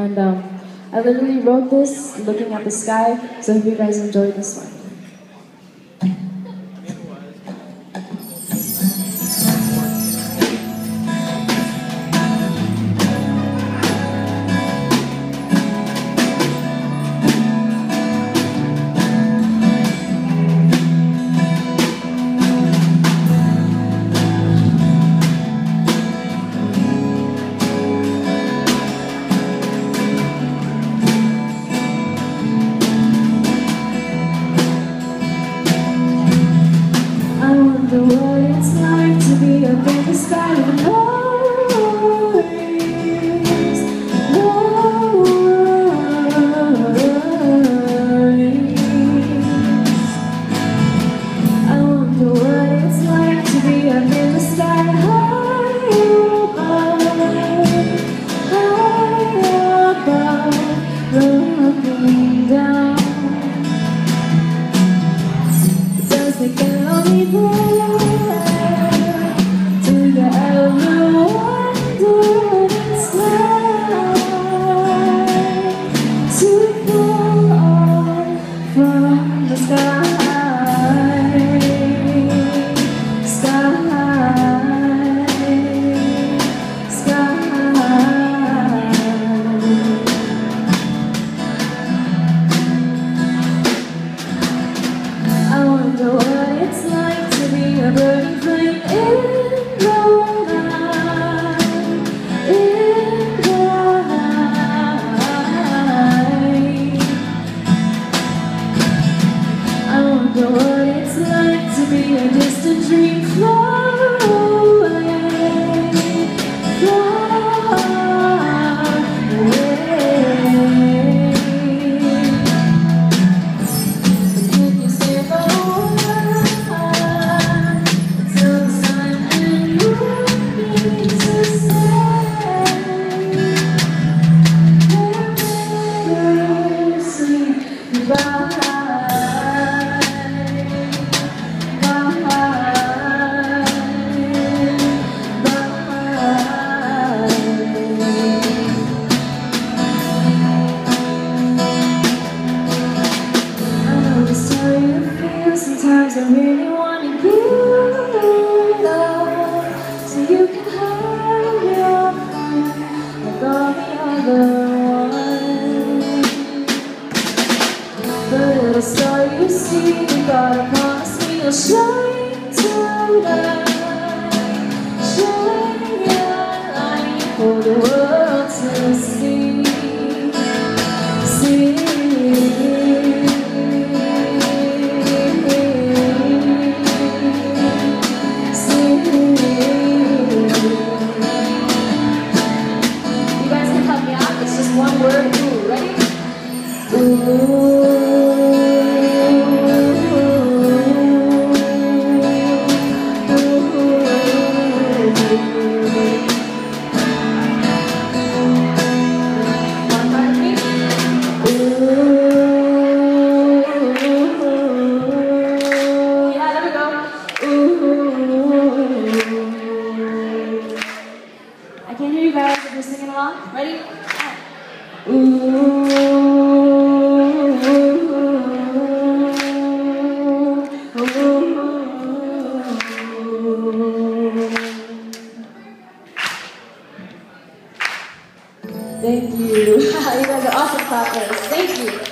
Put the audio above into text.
And um, I literally wrote this looking at the sky, so I hope you guys enjoyed this one. the what it's like to be up in the sky and but I saw you see God promised me will shine tonight. Shine I can't hear you guys if you're singing along. Ready? Ooh. Thank you. you guys are awesome clappers. Thank you.